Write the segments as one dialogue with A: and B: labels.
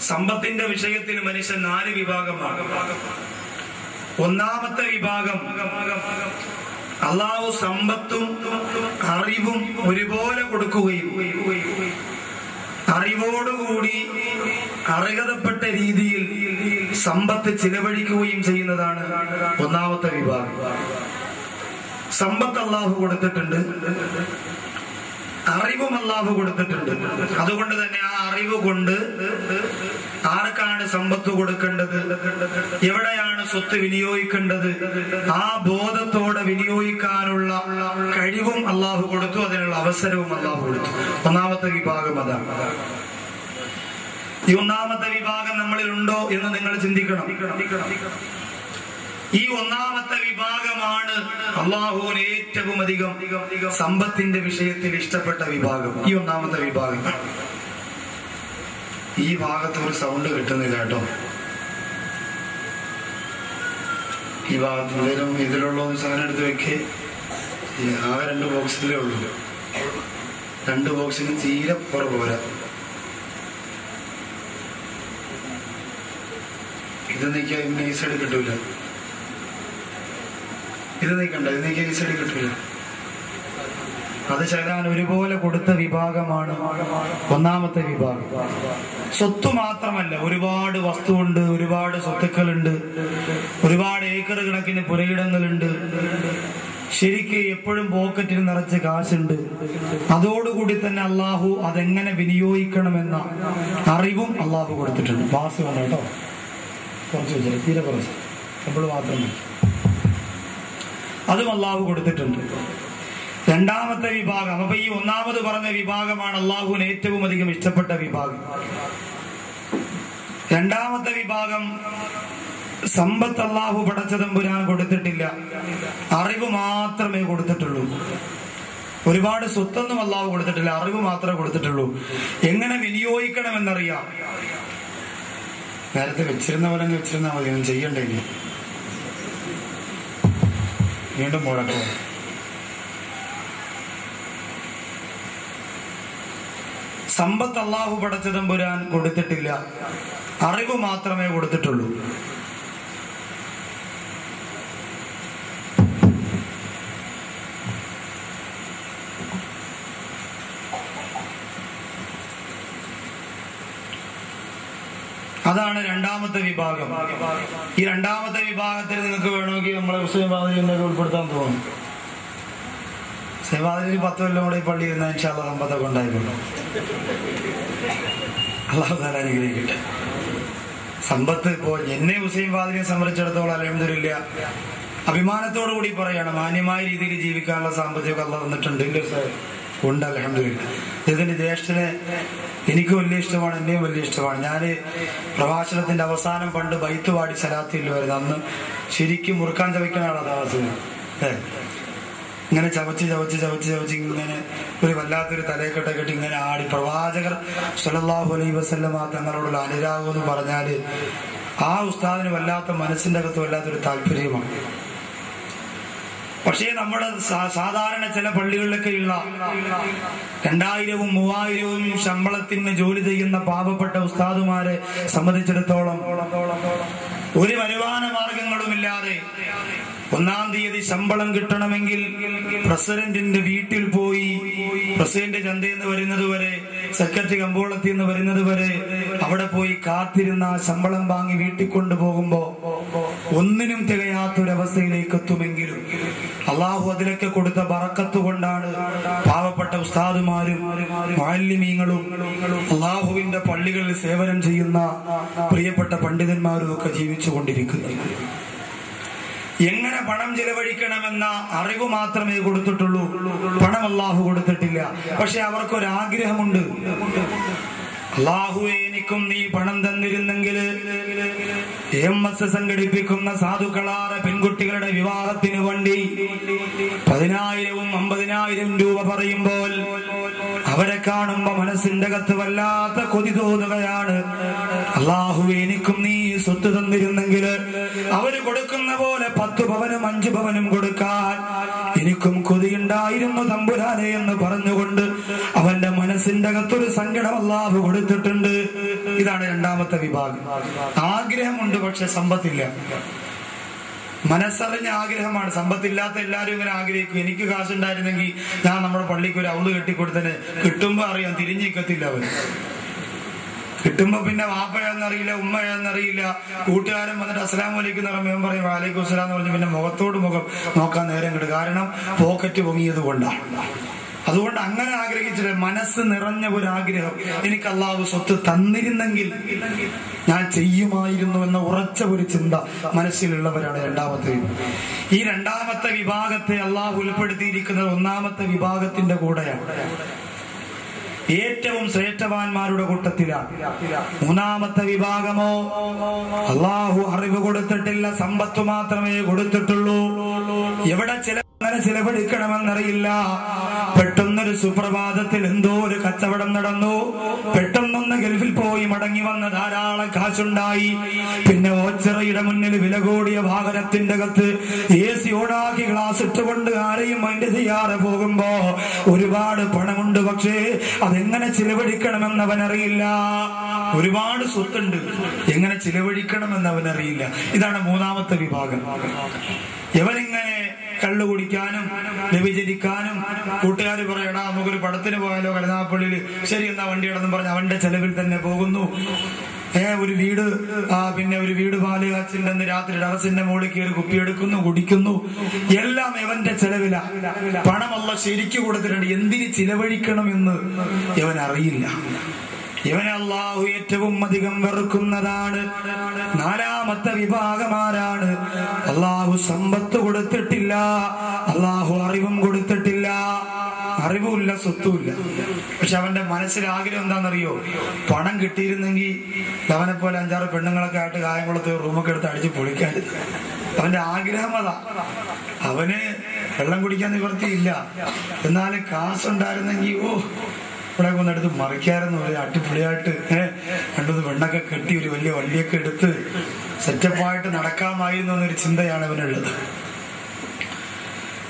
A: സമ്പത്തിന്റെ വിഷയത്തിൽ മനുഷ്യൻ നാല് വിഭാഗമാണ്. ഒന്നാമത്തെ വിഭാഗം അള്ളാഹു സമ്പത്തും അറിവും ഒരുപോലെ കൊടുക്കുകയും അറിവോടുകൂടി അർഹതപ്പെട്ട രീതിയിൽ സമ്പത്ത് ചിലവഴിക്കുകയും ചെയ്യുന്നതാണ് ഒന്നാമത്തെ വിഭാഗം. സമ്പത്ത് അള്ളാഹു കൊടുത്തിട്ടുണ്ട്. അറിവും അള്ളാഹു കൊടുത്തിട്ടുണ്ട്. അതുകൊണ്ട് തന്നെ ആ അറിവ് കൊണ്ട് ആർക്കാണ് സമ്പത്ത് കൊടുക്കേണ്ടത്? എവിടെയാണ് സ്വത്ത് വിനിയോഗിക്കേണ്ടത്? ആ ബോധത്തോടെ വിനിയോഗിക്കാനുള്ള കഴിവും അള്ളാഹു കൊടുത്തു അതിനുള്ള അവസരവും അള്ളാഹു കൊടുത്തു. ഒന്നാമത്തെ വിഭാഗം അതാണ്. ഈ ഒന്നാമത്തെ വിഭാഗം നമ്മളിൽ ഉണ്ടോ എന്ന് നിങ്ങൾ ചിന്തിക്കണം. ഈ ഒന്നാമത്തെ വിഭാഗമാണ് അള്ളാഹുവിന് ഏറ്റവും അധികം സമ്പത്തിന്റെ വിഷയത്തിൽ ഇഷ്ടപ്പെട്ട വിഭാഗം. ഈ ഒന്നാമത്തെ വിഭാഗം. ഈ ഭാഗത്ത് ഒരു സൗണ്ട് കിട്ടുന്നില്ല കേട്ടോ. ഈ ഭാഗത്ത് എന്തെങ്കിലും ഇതിലുള്ള ഒരു സാധനം എടുത്ത് വെക്കേ. ആ രണ്ട് ബോക്സിലേ ഉള്ളൂ. രണ്ട് ബോക്സിന് തീരെ പുറ പോരാ. ഇത് നീക്കിയാൽ സൈഡ് കിട്ടൂല ഇത് നീക്കണ്ട ഇത് നീക്കിയ ചെടി കിട്ടില്ല അത് ചേരാൻ ഒരുപോലെ കൊടുത്ത വിഭാഗമാണ് ഒന്നാമത്തെ വിഭാഗം. സ്വത്ത് മാത്രമല്ല ഒരുപാട് വസ്തുവുണ്ട് ഒരുപാട് സ്വത്തുക്കളുണ്ട് ഒരുപാട് ഏക്കർ കണക്കിന് പുരയിടങ്ങളുണ്ട്. ശരിക്ക് എപ്പോഴും പോക്കറ്റിൽ നിറച്ച് കാശുണ്ട്. അതോടുകൂടി തന്നെ അള്ളാഹു അതെങ്ങനെ വിനിയോഗിക്കണമെന്ന അറിവും അള്ളാഹു കൊടുത്തിട്ടുണ്ട്. വാസ് വേണം കേട്ടോ. കുറച്ച് വെച്ചാൽ തീരെ കുറച്ച്. അപ്പോൾ മാത്രം മതി. അതും അള്ളാഹു കൊടുത്തിട്ടുണ്ട്. രണ്ടാമത്തെ വിഭാഗം അപ്പൊ ഈ ഒന്നാമത് പറഞ്ഞ വിഭാഗമാണ് അള്ളാഹുവിന് ഏറ്റവും അധികം ഇഷ്ടപ്പെട്ട വിഭാഗം. രണ്ടാമത്തെ വിഭാഗം സമ്പത്ത് അള്ളാഹു പടച്ചതമ്പുരാൻ കൊടുത്തിട്ടില്ല. അറിവ് മാത്രമേ കൊടുത്തിട്ടുള്ളൂ. ഒരുപാട് സ്വത്തൊന്നും അള്ളാഹു കൊടുത്തിട്ടില്ല അറിവ് മാത്രമേ കൊടുത്തിട്ടുള്ളൂ. എങ്ങനെ വിനിയോഗിക്കണമെന്നറിയാം. നേരത്തെ വെച്ചിരുന്ന പോലെ വെച്ചിരുന്ന മതി ചെയ്യണ്ടേ വീണ്ടും മുഴക്കം സമ്പത്ത് അള്ളാഹു പടച്ചതമ്പുരാൻ കൊടുത്തിട്ടില്ല. അറിവ് മാത്രമേ കൊടുത്തിട്ടുള്ളൂ. അതാണ് രണ്ടാമത്തെ വിഭാഗം. ഈ രണ്ടാമത്തെ വിഭാഗത്തിൽ നിങ്ങൾക്ക് വേണമെങ്കിൽ നമ്മളെ മുസ്ലിം ഉൾപ്പെടുത്താൻ തോന്നും. സേവാതിരി പത്ത് കൊല്ലം കൂടെ പള്ളി ഇരുന്ന ഇൻഷാല്ല സമ്പത്തൊക്കെ ഉണ്ടായിക്കോട്ടെ അള്ളാഹു താല അനുഗ്രഹിക്കട്ടെ. സമ്പത്ത് ഇപ്പോ എന്നെ ഹുസൈൻ ഫാദിനെ സംബന്ധിച്ചിടത്തോളം അലഹമില്ല അഭിമാനത്തോടു കൂടി പറയാണ് മാന്യമായ രീതിയിൽ ജീവിക്കാനുള്ള സാമ്പത്തികം അല്ല തന്നിട്ടുണ്ട്. ഇല്ല സാർ. ഉണ്ട് അലഹമില്ല ഇതിന്റെ ജ്യേഷ്ഠനെ എനിക്കും വലിയ ഇഷ്ടമാണ് എന്നെയും വലിയ ഇഷ്ടമാണ്. ഞാൻ പ്രഭാഷണത്തിന്റെ അവസാനം പണ്ട് ബൈത്ത് പാടി സലാത്തിൽ വരുന്നത് അന്ന് ശരിക്കും മുറുക്കാൻ ചവയ്ക്കാനാണ് താമസം ഇങ്ങനെ ചവച്ച് ചവച്ച് ചവച്ച് ചവച്ച് ഇങ്ങനെ ഒരു വല്ലാത്തൊരു തലയെക്കെട്ട കെട്ടി ഇങ്ങനെ ആടി പ്രവാചകർ സല്ലല്ലാഹു അലൈഹി വസല്ലമ തങ്ങളോടുള്ള അനുരാഗം എന്ന് പറഞ്ഞാൽ ആ ഉസ്താദിന് വല്ലാത്ത മനസ്സിന്റെ അകത്ത് വല്ലാത്തൊരു താല്പര്യമാണ്. പക്ഷേ നമ്മുടെ സാധാരണ ചില പള്ളികളിലൊക്കെയുള്ള രണ്ടായിരവും മൂവായിരവും ശമ്പളത്തിന് ജോലി ചെയ്യുന്ന പാവപ്പെട്ട ഉസ്താദുമാരെ സംബന്ധിച്ചിടത്തോളം ഒരു വരുമാന മാർഗങ്ങളുമില്ലാതെ ഒന്നാം തീയതി ശമ്പളം കിട്ടണമെങ്കിൽ പ്രസിഡന്റിന്റെ വീട്ടിൽ പോയി പ്രസിഡന്റ് ചന്തയിൽ നിന്ന് വരുന്നത് വരെ സെക്രട്ടറി കമ്പോളത്തിൽ നിന്ന് വരുന്നത് വരെ അവിടെ പോയി കാത്തിരുന്ന ശമ്പളം വാങ്ങി വീട്ടിൽ കൊണ്ടുപോകുമ്പോ ഒന്നിനും തികയാത്തൊരവസ്ഥയിലേക്ക് എത്തുമെങ്കിലും അള്ളാഹു അതിലൊക്കെ കൊടുത്ത ബറക്കത്ത് കൊണ്ടാണ് പാവപ്പെട്ട ഉസ്താദുമാരും മാലിന്യങ്ങളും അള്ളാഹുവിന്റെ പള്ളികളിൽ സേവനം ചെയ്യുന്ന പ്രിയപ്പെട്ട പണ്ഡിതന്മാരും ഒക്കെ ജീവിച്ചു കൊണ്ടിരിക്കുന്നത്. എങ്ങനെ പണം ചിലവഴിക്കണമെന്ന അറിവ് മാത്രമേ കൊടുത്തിട്ടുള്ളൂ. പണം അള്ളാഹു കൊടുത്തിട്ടില്ല. പക്ഷെ അവർക്കൊരാഗ്രഹമുണ്ട്. അള്ളാഹുവെ എനിക്കും നീ പണം തന്നിരുന്നെങ്കിൽ എം എസ് സംഘടിപ്പിക്കുന്ന സാധുക്കളാറ പെൺകുട്ടികളുടെ വിവാഹത്തിന് വേണ്ടി പതിനായിരവും അമ്പതിനായിരം രൂപ പറയുമ്പോൾ അവരെ കാണുമ്പോ മനസ്സിന്റെ കത്ത് വല്ലാത്ത കൊതി തോന്നുകയാണ്. അള്ളാഹു എനിക്കും നീ സ്വത്ത് തന്നിരുന്നെങ്കിൽ അവർ കൊടുക്കുന്ന പോലെ പത്ത് പവനും അഞ്ചു പവനും കൊടുക്കാൻ എനിക്കും കൊതിയുണ്ടായിരുന്നു തമ്പുരാനെ എന്ന് പറഞ്ഞുകൊണ്ട് അവന്റെ മനസ്സിന്റെ അകത്തൊരു സങ്കടം അള്ളാഹു കൊടുത്തിട്ടുണ്ട്. ഇതാണ് രണ്ടാമത്തെ വിഭാഗം. ആഗ്രഹമുണ്ട് പക്ഷെ സമ്പത്തില്ല. മനസ്സറിഞ്ഞ ആഗ്രഹമാണ്. സമ്പത്തില്ലാത്ത എല്ലാവരും ഇങ്ങനെ ആഗ്രഹിക്കും. എനിക്ക് കാശുണ്ടായിരുന്നെങ്കിൽ ഞാൻ നമ്മുടെ പള്ളിക്ക് ഒരു ഔൾ കെട്ടിക്കൊടുത്തന്നെ കിട്ടുമ്പോ അറിയാം തിരിഞ്ഞിക്കത്തില്ല അവൻ കിട്ടുമ്പോ പിന്നെ വാപ്പഴെന്നറിയില്ല ഉമ്മ എന്നറിയില്ല കൂട്ടുകാരൻ വന്നിട്ട് അസ്സലാം വലിക്കുന്ന എന്ന് പറയും വാലൈക്കും അസ്സലാം എന്ന് പറഞ്ഞ് പിന്നെ മുഖത്തോട് മുഖം നോക്കാൻ നേരം കിട്ടും കാരണം പോക്കറ്റ് പൊങ്ങിയത് കൊണ്ടാണ് അതുകൊണ്ട് അങ്ങനെ ആഗ്രഹിച്ചിട്ട് മനസ്സ് നിറഞ്ഞ ഒരു ആഗ്രഹം എനിക്ക് അള്ളാഹു സ്വത്ത് തന്നിരുന്നെങ്കിൽ ഞാൻ ചെയ്യുമായിരുന്നു എന്ന ഉറച്ച ഒരു ചിന്ത മനസ്സിലുള്ളവരാണ് രണ്ടാമത്തെ ഈ രണ്ടാമത്തെ വിഭാഗത്തെ അള്ളാഹു ഉൾപ്പെടുത്തിയിരിക്കുന്നത് ഒന്നാമത്തെ വിഭാഗത്തിന്റെ കൂടെയാണ്. ഏറ്റവും ശ്രേഷ്ഠവാന്മാരുടെ കൂട്ടത്തിലാണ്. മൂന്നാമത്തെ വിഭാഗമോ അള്ളാഹു അറിവ് കൊടുത്തിട്ടില്ല സമ്പത്ത് മാത്രമേ കൊടുത്തിട്ടുള്ളൂ. എവിടെ ചില അങ്ങനെ ചിലവഴിക്കണമെന്നറിയില്ല. പെട്ടെന്നൊരു സുപ്രഭാതത്തിൽ എന്തോ ഒരു കച്ചവടം നടന്നു. പെട്ടെന്നൊന്ന് ഗൾഫിൽ പോയി മടങ്ങി വന്ന ധാരാളം കാശുണ്ടായി. പിന്നെ ഓച്ചിറയുടെ മുന്നിൽ വില കൂടിയ വാഹനത്തിന്റെ അകത്ത് എ സി ഓടാക്കി ഗ്ലാസ് ഇട്ടുകൊണ്ട് ആരെയും മൈൻഡ് ചെയ്യാതെ പോകുമ്പോ ഒരുപാട് പണമുണ്ട്. പക്ഷേ അതെങ്ങനെ ചിലവഴിക്കണമെന്ന് അവനറിയില്ല ഒരുപാട് സ്വത്തുണ്ട്. എങ്ങനെ ചിലവഴിക്കണമെന്ന് അവനറിയില്ല ഇതാണ് മൂന്നാമത്തെ വിഭാഗം. ഇവനിങ്ങനെ കള്ളു കുടിക്കാനും വ്യഭിചരിക്കാനും കൂട്ടുകാർ പറയടാ നമുക്കൊരു പടത്തിന് പോയാലോ കരുനാപ്പള്ളിയിൽ ശരി എന്നാ വണ്ടി ഇടന്നും പറഞ്ഞ് അവന്റെ ചെലവിൽ തന്നെ പോകുന്നു. ഏ ഒരു വീട് ആ പിന്നെ ഒരു വീട് പാൽ അച്ഛന്റെ രാത്രി ടെറസിന്റെ മുകളിൽ കയറി കുപ്പിയെടുക്കുന്നു കുടിക്കുന്നു. എല്ലാം എവന്റെ ചെലവില. പണമല്ല ശരിക്കു കൊടുത്തിട്ടുണ്ട്. എന്തിന് ചിലവഴിക്കണം എന്ന് എവൻ അറിയില്ല ഇവനെ അള്ളാഹു ഏറ്റവും അധികം വെറുക്കുന്നതാണ്. നാലാമത്തെ വിഭാഗമാരാണ് അള്ളാഹു സമ്പത്ത് കൊടുത്തിട്ടില്ല. അള്ളാഹു അറിവും കൊടുത്തിട്ടില്ല. അറിവുമില്ല സ്വത്തുമില്ല. പക്ഷെ അവന്റെ മനസ്സിൽ ആഗ്രഹം എന്താണെന്നറിയോ? പണം കിട്ടിയിരുന്നെങ്കിൽ അവനെ പോലെ അഞ്ചാറ് പെണ്ണുങ്ങളൊക്കെ ആയിട്ട് കായംകുളത്ത് റൂമൊക്കെ എടുത്ത് അടിച്ച് പൊളിക്കാൻ അവന്റെ ആഗ്രഹം അതാ. അവന് വെള്ളം കുടിക്കാൻ നിവർത്തിയില്ല എന്നാലും കാശുണ്ടായിരുന്നെങ്കിൽ ഓ ഇവിടെ കൊന്നെടുത്ത് മറിക്കാരെന്ന് പറയും അടിപൊളിയായിട്ട് ഏഹ് രണ്ടു വെണ്ണൊക്കെ കെട്ടി ഒരു വലിയ വള്ളിയൊക്കെ എടുത്ത് സെറ്റപ്പായിട്ട് നടക്കാമായിരുന്നു എന്നൊരു ചിന്തയാണ് അവനുള്ളത്.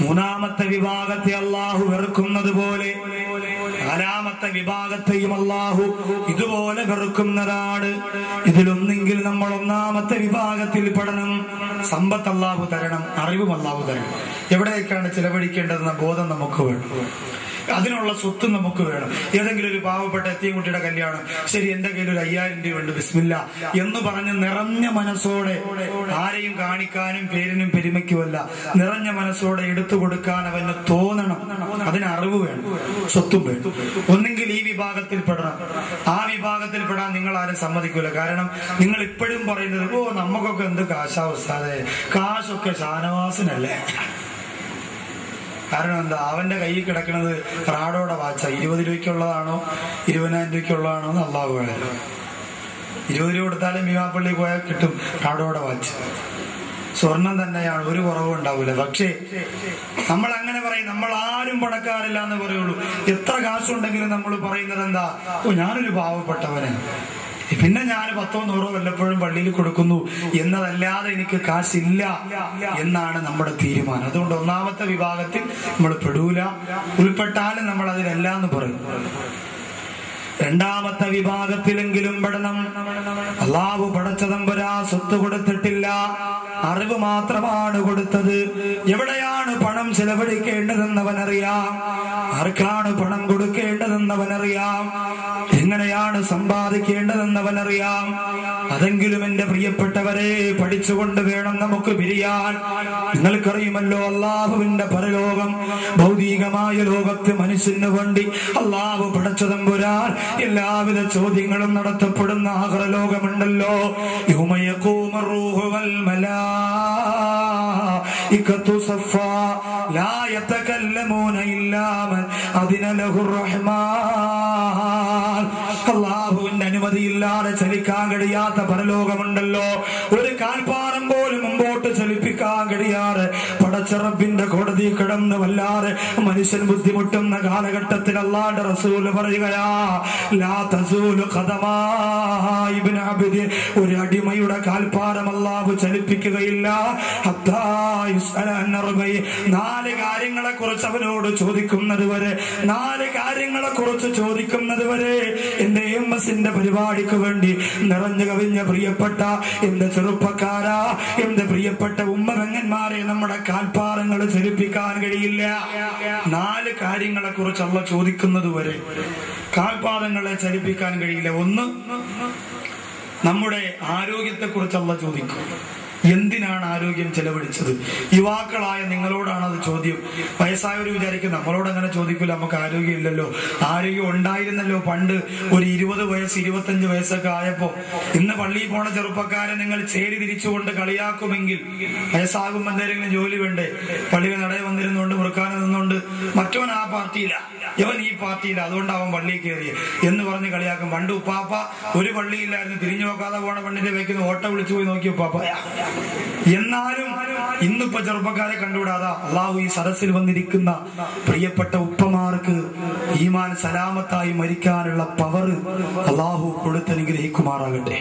A: മൂന്നാമത്തെ വിഭാഗത്തെ അള്ളാഹു വെറുക്കുന്നത് പോലെ നാലാമത്തെ വിഭാഗത്തെയും അള്ളാഹു ഇതുപോലെ വെറുക്കുന്നതാണ്. ഇതിലൊന്നെങ്കിൽ നമ്മൾ ഒന്നാമത്തെ വിഭാഗത്തിൽ പെടണം. സമ്പത്ത് അള്ളാഹു തരണം അറിവും അള്ളാഹു തരണം. എവിടെയൊക്കെയാണ് ചിലവഴിക്കേണ്ടതെന്ന ബോധം നമുക്ക് വേണം. അതിനുള്ള സ്വത്ത് നമുക്ക് വേണം. ഏതെങ്കിലും ഒരു പാവപ്പെട്ട എത്തിയൻകുട്ടിയുടെ കല്യാണം. ശരി എന്റെ കയ്യിൽ ഒരു അയ്യായിരം രൂപ ഉണ്ട് ബിസ്മില്ല. എന്ന് പറഞ്ഞ് നിറഞ്ഞ മനസ്സോടെ ആരെയും കാണിക്കാനും പേരിനും പെരുമയ്ക്കുമല്ല. നിറഞ്ഞ മനസ്സോടെ എടുത്തു കൊടുക്കാൻ അവന് തോന്നണം. അതിന് അറിവ് വേണം. സ്വത്തും വേണം. ഒന്നെങ്കിൽ ഈ വിഭാഗത്തിൽ പെടണം. ആ വിഭാഗത്തിൽ പെടാൻ നിങ്ങൾ ആരും സമ്മതിക്കൂല. കാരണം നിങ്ങൾ ഇപ്പോഴും പറയുന്നത് ഓ നമുക്കൊക്കെ എന്ത് കാശാവസ്ഥാതെ കാശൊക്കെ ഷാനവാസിനല്ലേ? കാരണം എന്താ? അവന്റെ കയ്യിൽ കിടക്കുന്നത് റാഡോടെ വാച്ച. ഇരുപത് രൂപയ്ക്കുള്ളതാണോ? ഇരുപതിനായിരം രൂപയ്ക്കുള്ളതാണോ എന്ന് അള്ളാഹു ഇരുപത് രൂപ കൊടുത്താലും ഭീമാപ്പള്ളി പോയാൽ കിട്ടും റാഡോടെ വാച്ച്. സ്വർണം തന്നെയാണ്. ഒരു കുറവും ഉണ്ടാവില്ല പക്ഷേ നമ്മൾ അങ്ങനെ പറയും നമ്മൾ ആരും പണക്കാരില്ല എന്ന് പറയുള്ളൂ. എത്ര കാശുണ്ടെങ്കിലും നമ്മൾ പറയുന്നത് എന്താ? ഓ ഞാനൊരു പാവപ്പെട്ടവനെ. പിന്നെ ഞാൻ പത്തോ നൂറോ വല്ലപ്പോഴും പള്ളിയിൽ കൊടുക്കുന്നു എന്നതല്ലാതെ എനിക്ക് കാശില്ല എന്നാണ് നമ്മുടെ തീരുമാനം. അതുകൊണ്ട് ഒന്നാമത്തെ വിഭാഗത്തിൽ നമ്മൾ പെടൂല. ഉൾപ്പെട്ടാലും നമ്മൾ അതിലല്ല എന്ന് പറയും. രണ്ടാമത്തെ വിഭാഗത്തിലെങ്കിലും പെടണം അള്ളാഹു പുരാ സ്വത്ത് കൊടുത്തിട്ടില്ല. അറിവ് മാത്രമാണ് കൊടുത്തത്. എവിടെയാണ് പണം ചെലവഴിക്കേണ്ടതെന്നവനറിയാം. ആർക്കാണ് പണം കൊടുക്കേണ്ടതെന്നവനറിയാം. എങ്ങനെയാണ് സമ്പാദിക്കേണ്ടതെന്നവനറിയാം. അതെങ്കിലും എന്റെ പ്രിയപ്പെട്ടവരെ പഠിച്ചുകൊണ്ട് വേണം നമുക്ക് പിരിയാൻ. നിങ്ങൾക്കറിയുമല്ലോ അള്ളാഹുവിന്റെ പരലോകം ഭൗതികമായ ലോകത്ത് മനുഷ്യന് വേണ്ടി അള്ളാഹു പടച്ചതമ്പുരാൻ എല്ലാവിധ ചോദ്യങ്ങളും നടത്തപ്പെടുന്ന ആഹ്റലോകമുണ്ടല്ലോ അള്ളാഹുവിന്റെ അനുമതിയില്ലാതെ ചലിക്കാൻ കഴിയാത്ത പരലോകമുണ്ടല്ലോ. ഒരു കാൽപ്പാറം പോലും മുമ്പോട്ട് ചലിപ്പിക്കാൻ കഴിയാതെ പടച്ചറപ്പിന്റെ കോടതി കിടന്ന് വല്ലാതെ മനുഷ്യൻ ബുദ്ധിമുട്ടുന്ന കാലഘട്ടത്തിൽ അള്ളാന്റെ റസൂൽ പറയുകയാ ഒരു അടിമയുടെ കാൽപ്പാരം അല്ലാഹു ചലിപ്പിക്കുകയില്ല. നാല് കാര്യങ്ങളെ കുറിച്ച് അവനോട് ചോദിക്കുന്നത് വരെ നാല് കാര്യങ്ങളെ കുറിച്ച് ചോദിക്കുന്നത് വരെ എന്റെ എം എസിന്റെ പരിപാടിക്ക് വേണ്ടി നിറഞ്ഞു കവിഞ്ഞ പ്രിയപ്പെട്ട എന്റെ ചെറുപ്പക്കാരാ എന്റെ പ്രിയപ്പെട്ട ഉമ്മരങ്ങന്മാരെ നമ്മുടെ കാൽപ്പാറങ്ങൾ ചലിപ്പിക്കാൻ കഴിയില്ല. നാല് കാര്യങ്ങളെ കുറിച്ച് ചോദിക്കുന്നത് വരെ കാൽപാദങ്ങളെ ചലിപ്പിക്കാൻ കഴിയില്ല. ഒന്ന് നമ്മുടെ ആരോഗ്യത്തെ കുറിച്ച് അള്ള ചോദിക്കും. എന്തിനാണ് ആരോഗ്യം ചെലവഴിച്ചത്? യുവാക്കളായ നിങ്ങളോടാണ് അത് ചോദ്യം. വയസ്സായവർ വിചാരിക്കും നമ്മളോട് അങ്ങനെ ചോദിക്കില്ല നമുക്ക് ആരോഗ്യം ഇല്ലല്ലോ ആരോഗ്യം ഉണ്ടായിരുന്നല്ലോ പണ്ട് ഒരു ഇരുപത് വയസ്സ് ഇരുപത്തഞ്ച് വയസ്സൊക്കെ ആയപ്പോ. ഇന്ന് പള്ളിയിൽ പോണ ചെറുപ്പക്കാരെ നിങ്ങൾ ചേരി തിരിച്ചുകൊണ്ട് കളിയാക്കുമെങ്കിൽ വയസ്സാകുമ്പോൾ എന്തെങ്കിലും ജോലി വേണ്ടേ? പള്ളിയിൽ നടയിൽ വന്നിരുന്നുകൊണ്ട് മുറുക്കാനെ നിന്നുകൊണ്ട് മറ്റവൻ ആ പാർട്ടിയില്ല ഇവൻ ഈ പാർട്ടിയുടെ അതുകൊണ്ട് അവൻ പള്ളിയിൽ കയറി എന്ന് പറഞ്ഞ് കളിയാക്കും. പണ്ട് ഉപ്പാപ്പ ഒരു പള്ളിയില്ലായിരുന്നു. തിരിഞ്ഞു നോക്കാതെ പോണ പെണ്ണിന്റെ വെക്കുന്ന ഓട്ടം വിളിച്ചു പോയി നോക്കി ഉപ്പാപ്പ. എന്നാലും ഇന്നിപ്പോ ചെറുപ്പക്കാരെ കണ്ടുവിടാതാ. അള്ളാഹു ഈ സദസ്സിൽ വന്നിരിക്കുന്ന പ്രിയപ്പെട്ട ഉപ്പമാർക്ക് ഈമാൻ സലാമത്തായി മരിക്കാനുള്ള പവർ അള്ളാഹു കൊടുത്തനുഗ്രഹിക്കുമാറാകട്ടെ